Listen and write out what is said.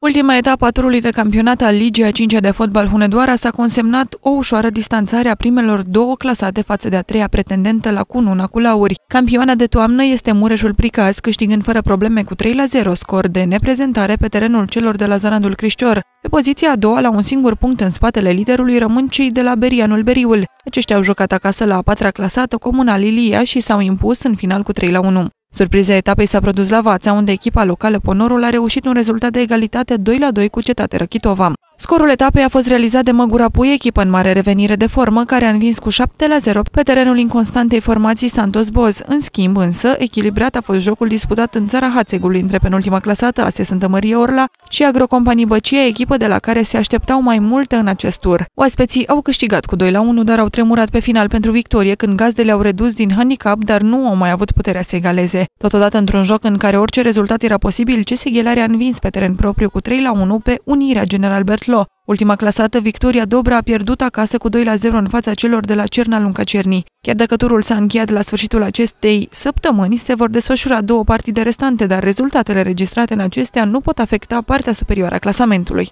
Ultima etapă a turului de campionat al Ligii a 5 de fotbal Hunedoara s-a consemnat o ușoară distanțare a primelor două clasate față de a treia pretendentă la cununa cu lauri. Campioana de toamnă este Mureșul Pricaz, câștigând fără probleme cu 3 la 0 scor de neprezentare pe terenul celor de la Zarandul Crișcior. Pe poziția a doua, la un singur punct în spatele liderului, rămân cei de la Berianul Beriul. Aceștia au jucat acasă la a patra clasată Comuna Lilia și s-au impus în final cu 3 la 1. Surpriza etapei s-a produs la Vața, unde echipa locală Ponorul a reușit un rezultat de egalitate 2 la 2 cu cetate Rachitova. Scorul etapei a fost realizat de Măgura Pui, echipă în mare revenire de formă, care a învins cu 7 la 0 pe terenul inconstantei formații Santos Boz. În schimb, însă, echilibrat a fost jocul disputat în țara Hațegului între penultima clasată, Asia Sântă Mărie Orla, și Agrocompanii Băcia, echipă de la care se așteptau mai multe în acest tur. Oaspeții au câștigat cu 2 la 1, dar au tremurat pe final pentru victorie când gazdele au redus din handicap, dar nu au mai avut puterea să egaleze. Totodată, într-un joc în care orice rezultat era posibil, CS Ghelare a învins pe teren propriu cu 3 la 1 pe Unirea General Bertlo. Ultima clasată, Victoria Dobra, a pierdut acasă cu 2 la 0 în fața celor de la Cerna Lunca Cerni. Chiar dacă turul s-a încheiat la sfârșitul acestei săptămâni, se vor desfășura două partide restante, dar rezultatele registrate în acestea nu pot afecta partea superioară a clasamentului.